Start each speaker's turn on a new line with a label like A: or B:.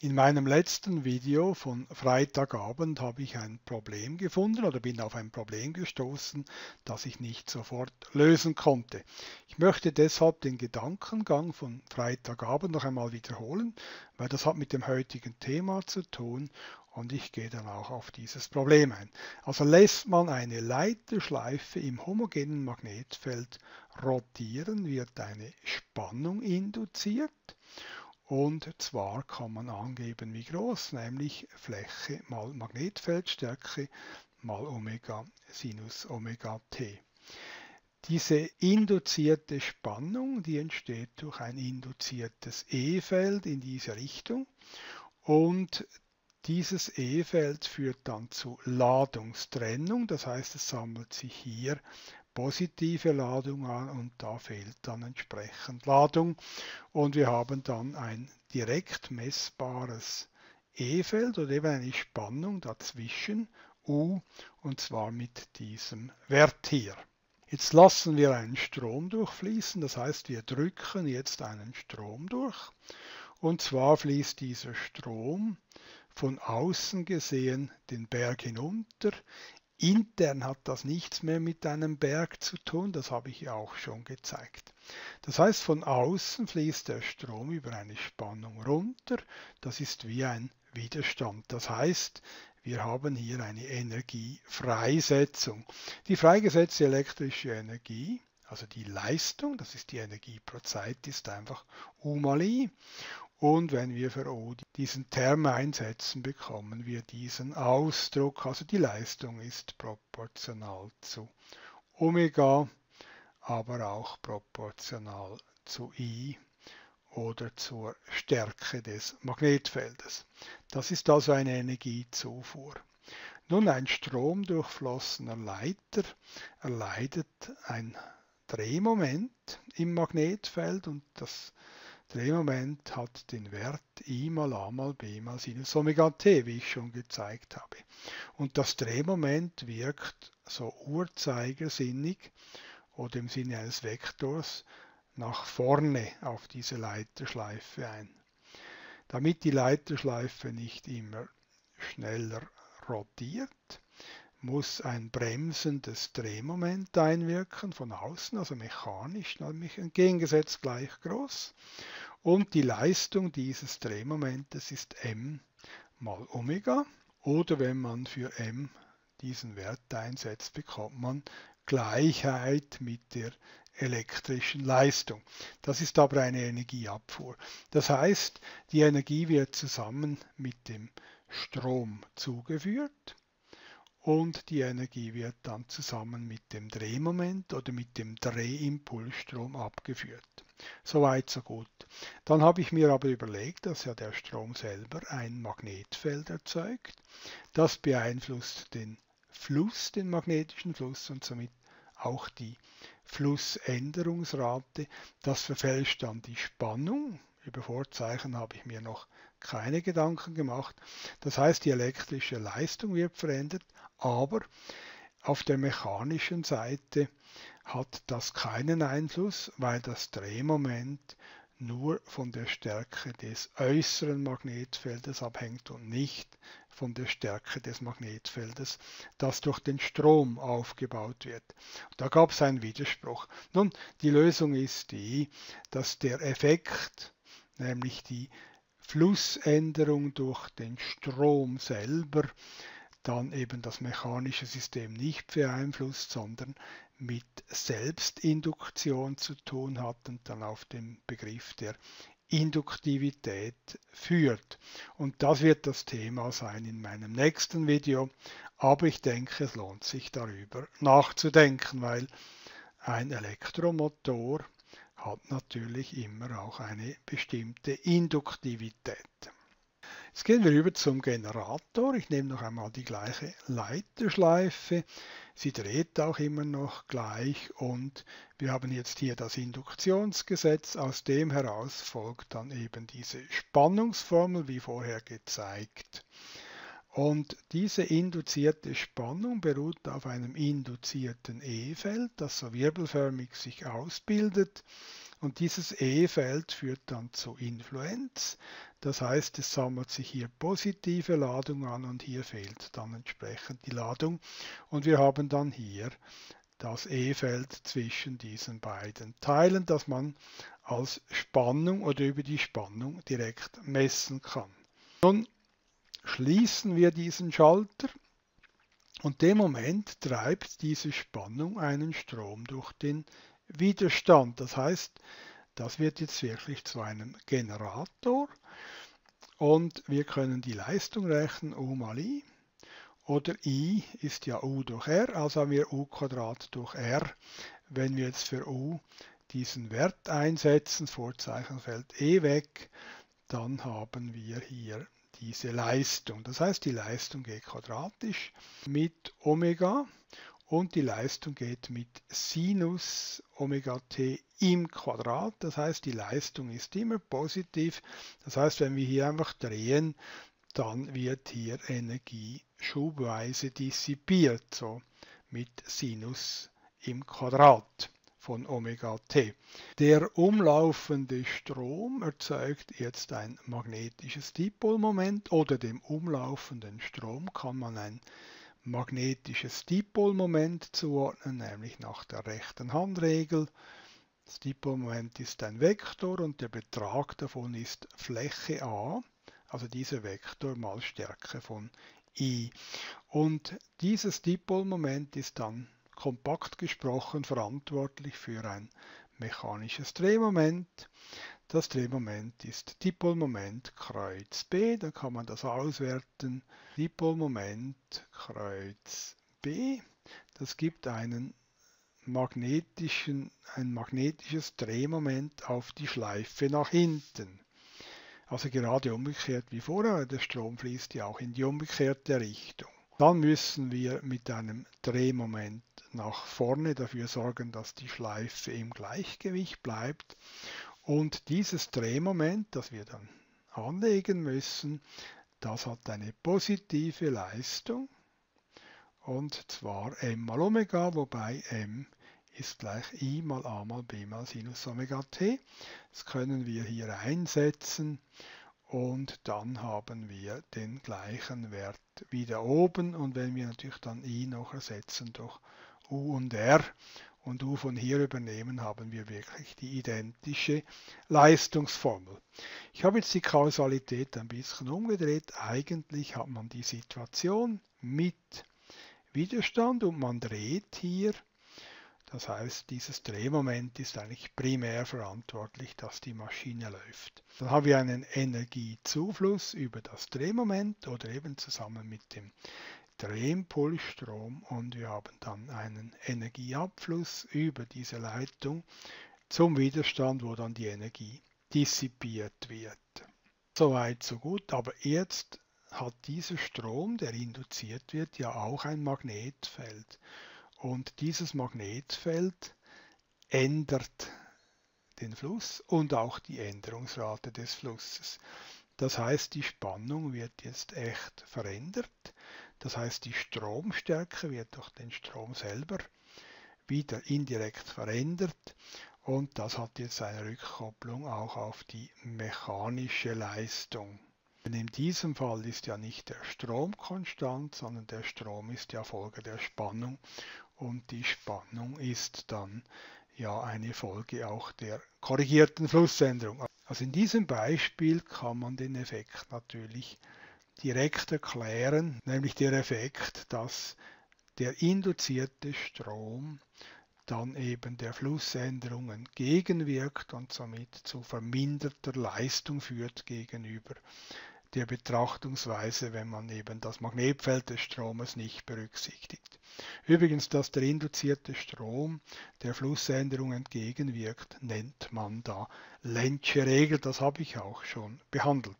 A: In meinem letzten Video von Freitagabend habe ich ein Problem gefunden oder bin auf ein Problem gestoßen, das ich nicht sofort lösen konnte. Ich möchte deshalb den Gedankengang von Freitagabend noch einmal wiederholen, weil das hat mit dem heutigen Thema zu tun und ich gehe dann auch auf dieses Problem ein. Also lässt man eine Leiterschleife im homogenen Magnetfeld rotieren, wird eine Spannung induziert und zwar kann man angeben, wie groß, nämlich Fläche mal Magnetfeldstärke mal Omega Sinus Omega t. Diese induzierte Spannung, die entsteht durch ein induziertes E-Feld in diese Richtung und dieses E-Feld führt dann zu Ladungstrennung, das heißt es sammelt sich hier positive Ladung an und da fehlt dann entsprechend Ladung und wir haben dann ein direkt messbares E-Feld oder eben eine Spannung dazwischen U und zwar mit diesem Wert hier. Jetzt lassen wir einen Strom durchfließen, das heißt wir drücken jetzt einen Strom durch und zwar fließt dieser Strom von außen gesehen den Berg hinunter Intern hat das nichts mehr mit einem Berg zu tun, das habe ich ja auch schon gezeigt. Das heißt, von außen fließt der Strom über eine Spannung runter, das ist wie ein Widerstand. Das heißt, wir haben hier eine Energiefreisetzung. Die freigesetzte elektrische Energie, also die Leistung, das ist die Energie pro Zeit, ist einfach U mal I. Und wenn wir für O diesen Term einsetzen, bekommen wir diesen Ausdruck, also die Leistung ist proportional zu Omega, aber auch proportional zu I oder zur Stärke des Magnetfeldes. Das ist also eine Energiezufuhr. Nun ein stromdurchflossener Leiter erleidet ein Drehmoment im Magnetfeld und das Drehmoment hat den Wert I mal A mal B mal Sinus Omega t, wie ich schon gezeigt habe. Und das Drehmoment wirkt so uhrzeigersinnig oder im Sinne eines Vektors nach vorne auf diese Leiterschleife ein. Damit die Leiterschleife nicht immer schneller rotiert, muss ein bremsendes Drehmoment einwirken von außen, also mechanisch, nämlich entgegengesetzt gleich groß. Und die Leistung dieses Drehmomentes ist m mal Omega. Oder wenn man für m diesen Wert einsetzt, bekommt man Gleichheit mit der elektrischen Leistung. Das ist aber eine Energieabfuhr. Das heißt, die Energie wird zusammen mit dem Strom zugeführt und die Energie wird dann zusammen mit dem Drehmoment oder mit dem Drehimpulsstrom abgeführt. Soweit, so gut. Dann habe ich mir aber überlegt, dass ja der Strom selber ein Magnetfeld erzeugt. Das beeinflusst den Fluss, den magnetischen Fluss und somit auch die Flussänderungsrate. Das verfälscht dann die Spannung. Über Vorzeichen habe ich mir noch keine Gedanken gemacht. Das heißt, die elektrische Leistung wird verändert, aber auf der mechanischen Seite hat das keinen Einfluss, weil das Drehmoment nur von der Stärke des äußeren Magnetfeldes abhängt und nicht von der Stärke des Magnetfeldes, das durch den Strom aufgebaut wird. Da gab es einen Widerspruch. Nun, die Lösung ist die, dass der Effekt, nämlich die Flussänderung durch den Strom selber, dann eben das mechanische System nicht beeinflusst, sondern mit Selbstinduktion zu tun hat und dann auf den Begriff der Induktivität führt. Und das wird das Thema sein in meinem nächsten Video. Aber ich denke, es lohnt sich darüber nachzudenken, weil ein Elektromotor hat natürlich immer auch eine bestimmte Induktivität. Jetzt gehen wir über zum Generator. Ich nehme noch einmal die gleiche Leiterschleife. Sie dreht auch immer noch gleich und wir haben jetzt hier das Induktionsgesetz. Aus dem heraus folgt dann eben diese Spannungsformel, wie vorher gezeigt. Und diese induzierte Spannung beruht auf einem induzierten E-Feld, das so wirbelförmig sich ausbildet. Und dieses E-Feld führt dann zu Influenz. Das heißt, es sammelt sich hier positive Ladung an und hier fehlt dann entsprechend die Ladung. Und wir haben dann hier das E-Feld zwischen diesen beiden Teilen, das man als Spannung oder über die Spannung direkt messen kann. Nun schließen wir diesen Schalter und dem Moment treibt diese Spannung einen Strom durch den Widerstand. Das heißt, das wird jetzt wirklich zu einem Generator und wir können die Leistung rechnen, U mal I. Oder I ist ja U durch R, also haben wir U Quadrat durch R. Wenn wir jetzt für U diesen Wert einsetzen, Vorzeichen fällt E weg, dann haben wir hier diese Leistung. Das heißt, die Leistung geht quadratisch mit Omega und die Leistung geht mit Sinus Omega t im Quadrat. Das heißt, die Leistung ist immer positiv. Das heißt, wenn wir hier einfach drehen, dann wird hier Energie schubweise dissipiert, so mit Sinus im Quadrat von Omega t. Der umlaufende Strom erzeugt jetzt ein magnetisches Dipolmoment oder dem umlaufenden Strom kann man ein magnetisches Dipolmoment zuordnen, nämlich nach der rechten Handregel. Das Dipolmoment ist ein Vektor und der Betrag davon ist Fläche a, also dieser Vektor mal Stärke von i. Und dieses Dipolmoment ist dann kompakt gesprochen verantwortlich für ein mechanisches Drehmoment. Das Drehmoment ist Dipolmoment Kreuz B, dann kann man das auswerten. Dipolmoment Kreuz B, das gibt einen magnetischen, ein magnetisches Drehmoment auf die Schleife nach hinten. Also gerade umgekehrt wie vorher, der Strom fließt ja auch in die umgekehrte Richtung. Dann müssen wir mit einem Drehmoment nach vorne dafür sorgen, dass die Schleife im Gleichgewicht bleibt. Und dieses Drehmoment, das wir dann anlegen müssen, das hat eine positive Leistung und zwar m mal Omega, wobei m ist gleich i mal a mal b mal Sinus Omega t. Das können wir hier einsetzen und dann haben wir den gleichen Wert wieder oben und wenn wir natürlich dann i noch ersetzen durch u und r und u von hier übernehmen, haben wir wirklich die identische Leistungsformel. Ich habe jetzt die Kausalität ein bisschen umgedreht. Eigentlich hat man die Situation mit Widerstand und man dreht hier das heißt, dieses Drehmoment ist eigentlich primär verantwortlich, dass die Maschine läuft. Dann haben wir einen Energiezufluss über das Drehmoment oder eben zusammen mit dem Drehimpulsstrom und wir haben dann einen Energieabfluss über diese Leitung zum Widerstand, wo dann die Energie dissipiert wird. Soweit, so gut, aber jetzt hat dieser Strom, der induziert wird, ja auch ein Magnetfeld. Und dieses Magnetfeld ändert den Fluss und auch die Änderungsrate des Flusses. Das heißt, die Spannung wird jetzt echt verändert. Das heißt, die Stromstärke wird durch den Strom selber wieder indirekt verändert und das hat jetzt eine Rückkopplung auch auf die mechanische Leistung. Denn in diesem Fall ist ja nicht der Strom konstant, sondern der Strom ist ja Folge der Spannung und die Spannung ist dann ja eine Folge auch der korrigierten Flussänderung. Also in diesem Beispiel kann man den Effekt natürlich direkt erklären, nämlich der Effekt, dass der induzierte Strom dann eben der Flussänderung entgegenwirkt und somit zu verminderter Leistung führt gegenüber der Betrachtungsweise, wenn man eben das Magnetfeld des Stromes nicht berücksichtigt. Übrigens, dass der induzierte Strom der Flussänderung entgegenwirkt, nennt man da Lenzsche Regel, das habe ich auch schon behandelt.